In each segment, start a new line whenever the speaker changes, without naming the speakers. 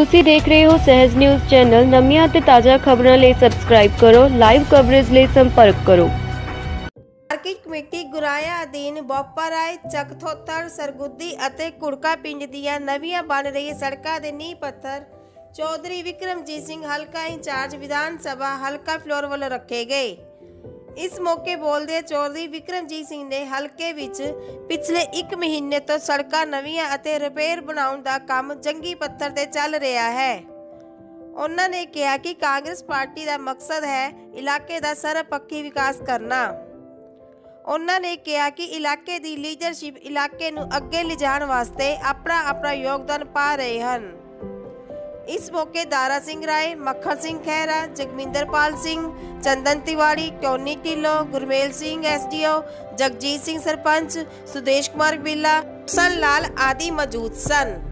ਤੁਸੀਂ ਦੇਖ ਰਹੇ ਹੋ ਸਹਿਜ ਨਿਊਜ਼ ਚੈਨਲ। ਨਵੀਆਂ ਅਤੇ ਤਾਜ਼ਾ ਖਬਰਾਂ ਲਈ ਸਬਸਕ੍ਰਾਈਬ ਕਰੋ ਲਾਈਵ ਕਵਰੇਜ ਲਈ ਸੰਪਰਕ ਕਰੋ।
ਮਾਰਕੀਟ ਕਮੇਟੀ ਗੁਰਾਇਆ ਅਧੀਨ ਬੋਪਾਰਾਏ ਚਕਥੋਤਰ, ਸਰਗੁੱਦੀ ਅਤੇ ਕੁੜਕਾ ਪਿੰਡ ਦੀਆਂ ਨਵੀਆਂ ਬਣ ਰਹੀ ਸੜਕਾਂ ਦੇ ਨੀਂਹ ਪੱਥਰ ਚੌਧਰੀ ਵਿਕਰਮਜੀਤ ਸਿੰਘ ਹਲਕਾ ਇੰਚਾਰਜ ਵਿਧਾਨ ਸਭਾ ਹਲਕਾ ਫਲੋਰ ਵੱਲੋਂ ਰੱਖੇ ਗਏ। ਇਸ ਮੌਕੇ ਬੋਲਦੇ ਚੌਧਰੀ ਵਿਕਰਮਜੀਤ ਸਿੰਘ ਨੇ ਹਲਕੇ ਵਿੱਚ ਪਿਛਲੇ 1 ਮਹੀਨੇ ਤੋਂ ਸੜਕਾਂ ਨਵੀਆਂ ਅਤੇ ਰਿਪੇਅਰ ਬਣਾਉਣ ਦਾ ਕੰਮ ਜੰਗੀ ਪੱਥਰ ਤੇ ਚੱਲ ਰਿਹਾ ਹੈ। ਉਹਨਾਂ ਨੇ ਕਿਹਾ ਕਿ ਕਾਂਗਰਸ ਪਾਰਟੀ ਦਾ ਮਕਸਦ ਹੈ ਇਲਾਕੇ ਦਾ ਸਰਬਪੱਖੀ ਵਿਕਾਸ ਕਰਨਾ। ਉਹਨਾਂ ਨੇ ਕਿਹਾ ਕਿ ਇਲਾਕੇ ਦੀ ਲੀਡਰਸ਼ਿਪ ਇਲਾਕੇ ਨੂੰ ਅੱਗੇ ਲਿਜਾਣ ਵਾਸਤੇ ਆਪਣਾ ਆਪਣਾ ਯੋਗਦਾਨ ਪਾ ਰਹੇ ਹਨ। इस मौके दारा सिंह राय मखर सिंह खैरा, जगमिंदर पाल सिंह, चंदन तिवाड़ी क्योनी ढिलो गुरमेल सिंह, एसडीओ, जगजीत सिंह सरपंच, सुदेश कुमार बिल्ला, सन लाल आदि मौजूद
सन।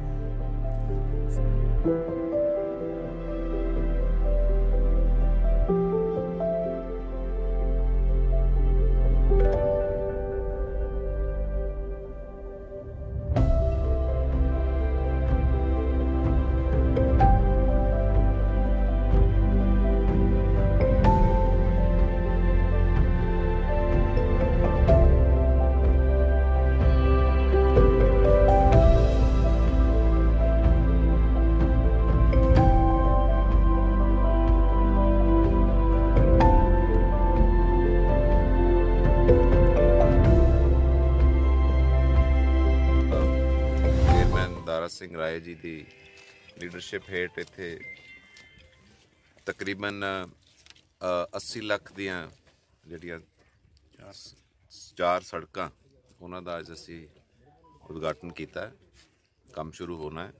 ਦਾਰਾ ਸਿੰਘ ਰਾਏ ਜੀ ਦੀ ਲੀਡਰਸ਼ਿਪ ਹੇਠ ਇੱਥੇ ਤਕਰੀਬਨ ਅ, 80 ਲੱਖ ਦੀਆਂ ਜਿਹੜੀਆਂ ਚਾਰ ਸੜਕਾਂ ਉਹਨਾਂ ਦਾ ਅੱਜ ਅਸੀਂ ਉਦਘਾਟਨ ਕੀਤਾ ਹੈ। ਕੰਮ ਸ਼ੁਰੂ ਹੋਣਾ ਹੈ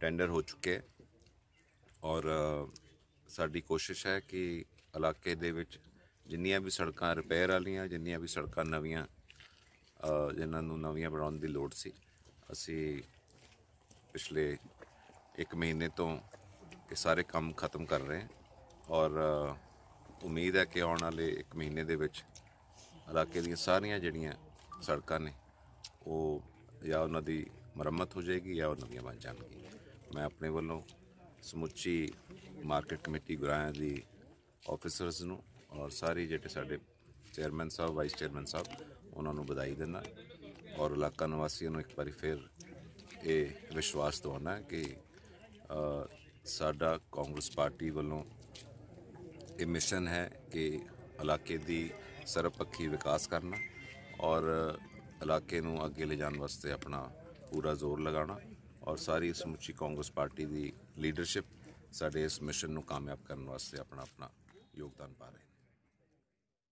ਟੈਂਡਰ ਹੋ ਚੁੱਕੇ ਔਰ ਸਾਡੀ ਕੋਸ਼ਿਸ਼ ਹੈ ਕਿ ਇਲਾਕੇ ਦੇ ਵਿੱਚ ਜਿੰਨੀਆਂ ਵੀ ਸੜਕਾਂ ਰਿਪੇਅਰ ਵਾਲੀਆਂ ਜਿੰਨੀਆਂ ਵੀ ਸੜਕਾਂ ਨਵੀਆਂ ਅ, ਜਿਨ੍ਹਾਂ ਨੂੰ ਨਵੀਆਂ ਬਣਾਉਣ ਦੀ ਲੋੜ ਸੀ ਅਸੀਂ ਪਿਛਲੇ 1 ਮਹੀਨੇ ਤੋਂ ਇਹ ਸਾਰੇ ਕੰਮ ਖਤਮ ਕਰ ਰਹੇ ਹਾਂ। ਔਰ ਉਮੀਦ ਹੈ ਕਿ ਆਉਣ ਵਾਲੇ 1 ਮਹੀਨੇ ਦੇ ਵਿੱਚ ਇਲਾਕੇ ਦੀਆਂ ਸਾਰੀਆਂ ਜਿਹੜੀਆਂ ਸੜਕਾਂ ਨੇ, ਉਹ ਜਾਂ ਉਹਨਾਂ ਦੀ ਮੁਰੰਮਤ ਹੋ ਜਾਏਗੀ ਜਾਂ ਉਹ ਨਵੀਆਂ ਬਣ ਜਾਣਗੀਆਂ ਮੈਂ ਆਪਣੇ ਵੱਲੋਂ ਸਮੁੱਚੀ ਮਾਰਕੀਟ ਕਮੇਟੀ ਗੁਰਾਇਆ ਦੀ ਆਫੀਸਰਸ ਨੂੰ ਔਰ ਸਾਰੇ ਜਿਹੜੇ ਸਾਡੇ chairman Sahib, vice chairman Sahib, ਉਹਨਾਂ ਨੂੰ ਵਧਾਈ ਦਿੰਦਾ। ਔਰ ਇਲਾਕਾ ਨਿਵਾਸੀਆਂ ਨੂੰ ਇੱਕ ਵਾਰੀ ਫਿਰ ਇਹ ਵਿਸ਼ਵਾਸ ਦਿਵਾਉਣਾ ਕਿ ਸਾਡਾ ਕਾਂਗਰਸ ਪਾਰਟੀ ਵੱਲੋਂ ਇਹ ਮਿਸ਼ਨ ਹੈ ਕਿ ਇਲਾਕੇ ਦੀ ਸਰਬਪੱਖੀ ਵਿਕਾਸ ਕਰਨਾ ਔਰ ਇਲਾਕੇ ਨੂੰ ਅੱਗੇ ਲਿਜਾਣ ਵਾਸਤੇ ਆਪਣਾ ਪੂਰਾ ਜ਼ੋਰ ਲਗਾਉਣਾ ਔਰ ਸਾਰੀ ਸਮੁੱਚੀ ਕਾਂਗਰਸ ਪਾਰਟੀ ਦੀ ਲੀਡਰਸ਼ਿਪ ਸਾਡੇ ਇਸ ਮਿਸ਼ਨ ਨੂੰ ਕਾਮਯਾਬ ਕਰਨ ਵਾਸਤੇ ਆਪਣਾ ਆਪਣਾ ਯੋਗਦਾਨ ਪਾ ਰਹੇ